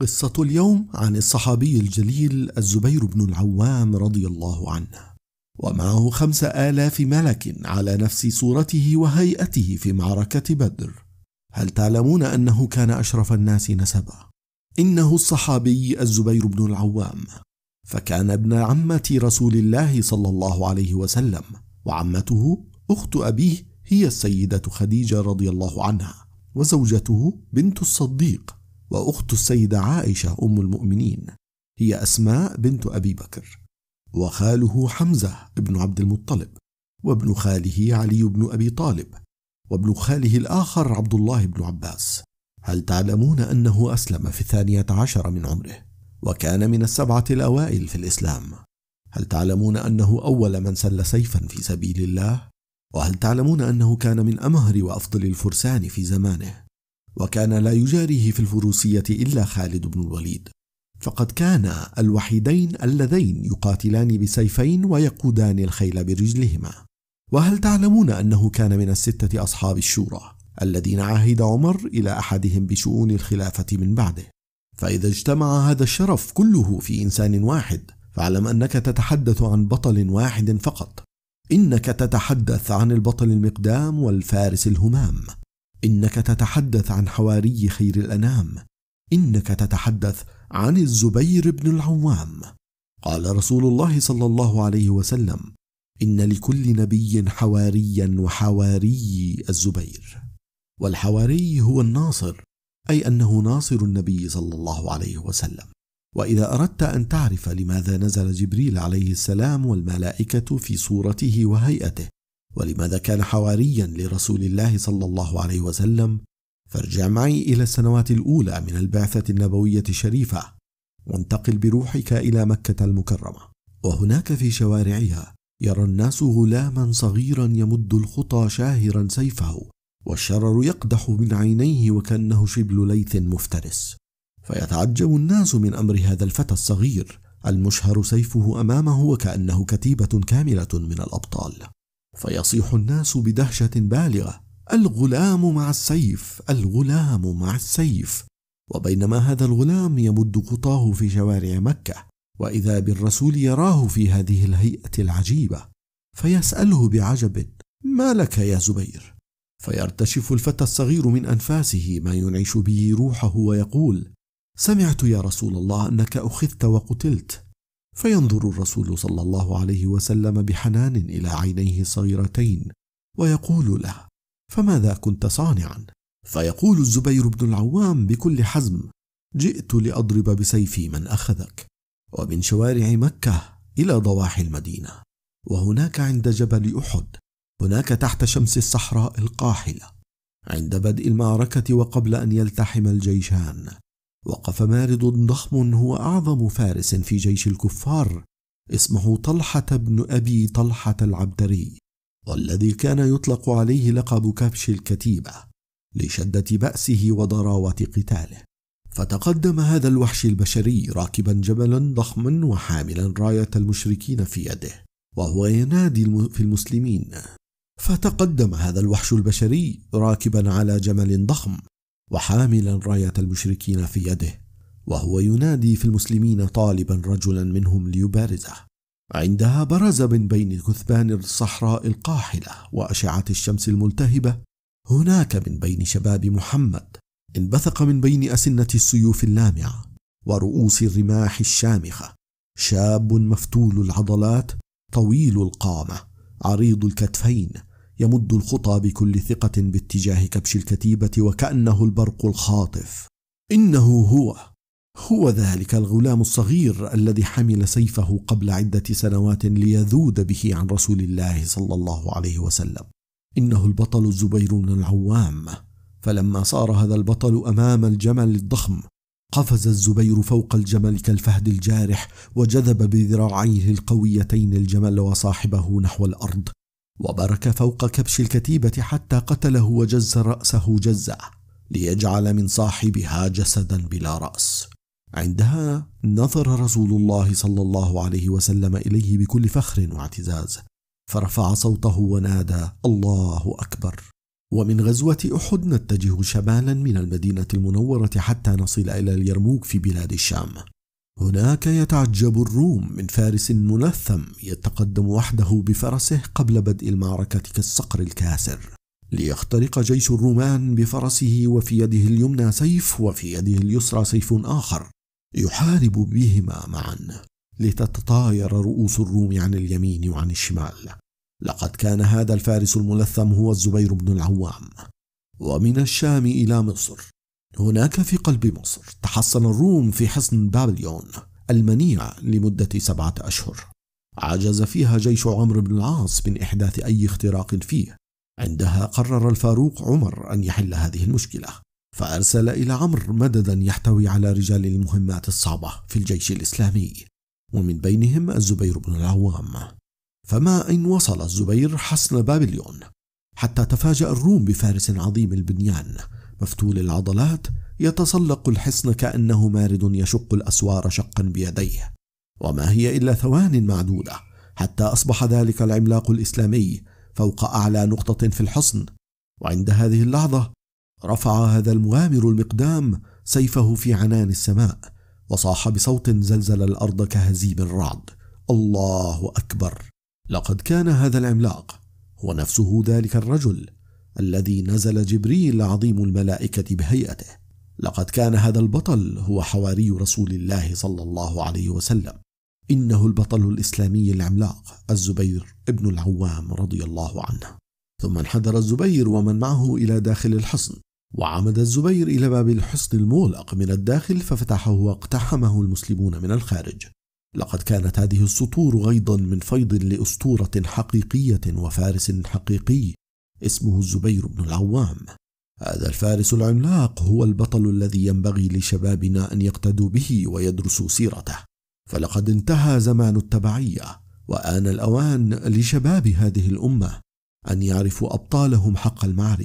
قصة اليوم عن الصحابي الجليل الزبير بن العوام رضي الله عنه. ومعه خمس آلاف ملك على نفس صورته وهيئته في معركة بدر. هل تعلمون أنه كان أشرف الناس نسبا؟ إنه الصحابي الزبير بن العوام. فكان ابن عمة رسول الله صلى الله عليه وسلم وعمته أخت أبيه هي السيدة خديجة رضي الله عنها وزوجته بنت الصديق. وأخت السيدة عائشة أم المؤمنين هي أسماء بنت أبي بكر وخاله حمزة بن عبد المطلب وابن خاله علي بن أبي طالب وابن خاله الآخر عبد الله بن عباس. هل تعلمون أنه أسلم في الثانية عشر من عمره وكان من السبعة الأوائل في الإسلام؟ هل تعلمون أنه أول من سل سيفا في سبيل الله؟ وهل تعلمون أنه كان من أمهر وأفضل الفرسان في زمانه؟ وكان لا يجاريه في الفروسية إلا خالد بن الوليد. فقد كان الوحيدين اللذين يقاتلان بسيفين ويقودان الخيل برجلهما. وهل تعلمون أنه كان من الستة أصحاب الشورى الذين عاهد عمر إلى أحدهم بشؤون الخلافة من بعده؟ فإذا اجتمع هذا الشرف كله في إنسان واحد فاعلم أنك تتحدث عن بطل واحد فقط. إنك تتحدث عن البطل المقدام والفارس الهمام. إنك تتحدث عن حواري خير الأنام. إنك تتحدث عن الزبير بن العوام. قال رسول الله صلى الله عليه وسلم إن لكل نبي حواريا وحواري الزبير. والحواري هو الناصر أي أنه ناصر النبي صلى الله عليه وسلم. وإذا أردت أن تعرف لماذا نزل جبريل عليه السلام والملائكة في صورته وهيئته ولماذا كان حواريا لرسول الله صلى الله عليه وسلم؟ فارجع معي إلى السنوات الأولى من البعثة النبوية الشريفة وانتقل بروحك إلى مكة المكرمة. وهناك في شوارعها يرى الناس غلاما صغيرا يمد الخطى شاهرا سيفه والشرر يقدح من عينيه وكأنه شبل ليث مفترس. فيتعجب الناس من أمر هذا الفتى الصغير المشهر سيفه أمامه وكأنه كتيبة كاملة من الأبطال. فيصيح الناس بدهشة بالغة. الغلام مع السيف الغلام مع السيف. وبينما هذا الغلام يمد خطاه في شوارع مكة وإذا بالرسول يراه في هذه الهيئة العجيبة فيسأله بعجب ما لك يا زبير؟ فيرتشف الفتى الصغير من أنفاسه ما ينعش به روحه ويقول سمعت يا رسول الله أنك أخذت وقتلت فينظر الرسول صلى الله عليه وسلم بحنان إلى عينيه الصغيرتين ويقول له فماذا كنت صانعا؟ فيقول الزبير بن العوام بكل حزم جئت لأضرب بسيفي من أخذك ومن شوارع مكة إلى ضواحي المدينة وهناك عند جبل أحد هناك تحت شمس الصحراء القاحلة عند بدء المعركة وقبل أن يلتحم الجيشان. وقف مارد ضخم هو أعظم فارس في جيش الكفار اسمه طلحة بن أبي طلحة العبدري والذي كان يطلق عليه لقب كبش الكتيبة لشدة بأسه وضراوة قتاله. فتقدم هذا الوحش البشري راكبا جبلا ضخما وحاملا راية المشركين في يده وهو ينادي في المسلمين. فتقدم هذا الوحش البشري راكبا على جمل ضخم وحاملا راية المشركين في يده وهو ينادي في المسلمين طالبا رجلا منهم ليبارزه. عندها برز من بين كثبان الصحراء القاحلة وأشعة الشمس الملتهبة. هناك من بين شباب محمد انبثق من بين أسنة السيوف اللامعة ورؤوس الرماح الشامخة. شاب مفتول العضلات طويل القامة عريض الكتفين يمد الخطى بكل ثقة باتجاه كبش الكتيبة وكأنه البرق الخاطف. إنه هو هو ذلك الغلام الصغير الذي حمل سيفه قبل عدة سنوات ليذود به عن رسول الله صلى الله عليه وسلم. إنه البطل الزبير بن العوام. فلما صار هذا البطل أمام الجمل الضخم قفز الزبير فوق الجمل كالفهد الجارح وجذب بذراعيه القويتين الجمل وصاحبه نحو الأرض. وبرك فوق كبش الكتيبة حتى قتله وجز رأسه جزة ليجعل من صاحبها جسدا بلا رأس. عندها نظر رسول الله صلى الله عليه وسلم إليه بكل فخر واعتزاز فرفع صوته ونادى الله أكبر! ومن غزوة أحد نتجه شمالا من المدينة المنورة حتى نصل إلى اليرموك في بلاد الشام. هناك يتعجب الروم من فارس ملثم يتقدم وحده بفرسه قبل بدء المعركة كالصقر الكاسر ليخترق جيش الرومان بفرسه وفي يده اليمنى سيف وفي يده اليسرى سيف آخر يحارب بهما معا لتتطاير رؤوس الروم عن اليمين وعن الشمال. لقد كان هذا الفارس الملثم هو الزبير بن العوام ومن الشام إلى مصر هناك في قلب مصر تحصن الروم في حصن بابليون المنيع لمدة سبعة أشهر. عجز فيها جيش عمرو بن العاص من إحداث أي اختراق فيه. عندها قرر الفاروق عمر أن يحل هذه المشكلة فأرسل إلى عمرو مددا يحتوي على رجال المهمات الصعبة في الجيش الإسلامي ومن بينهم الزبير بن العوام. فما إن وصل الزبير حصن بابليون حتى تفاجأ الروم بفارس عظيم البنيان مفتول العضلات يتسلق الحصن كأنه مارد يشق الأسوار شقا بيديه. وما هي إلا ثوان معدودة حتى أصبح ذلك العملاق الإسلامي فوق أعلى نقطة في الحصن. وعند هذه اللحظة رفع هذا المغامر المقدام سيفه في عنان السماء وصاح بصوت زلزل الأرض كهزيم الرعد. الله أكبر! لقد كان هذا العملاق هو نفسه ذلك الرجل الذي نزل جبريل عظيم الملائكة بهيئته. لقد كان هذا البطل هو حواري رسول الله صلى الله عليه وسلم. إنه البطل الإسلامي العملاق الزبير ابن العوام رضي الله عنه. ثم انحدر الزبير ومن معه إلى داخل الحصن وعمد الزبير إلى باب الحصن المغلق من الداخل ففتحه واقتحمه المسلمون من الخارج. لقد كانت هذه السطور غيضا من فيض لأسطورة حقيقية وفارس حقيقي. اسمه الزبير بن العوام. هذا الفارس العملاق هو البطل الذي ينبغي لشبابنا أن يقتدوا به ويدرسوا سيرته. فلقد انتهى زمان التبعية وآن الأوان لشباب هذه الأمة أن يعرفوا أبطالهم حق المعرفة.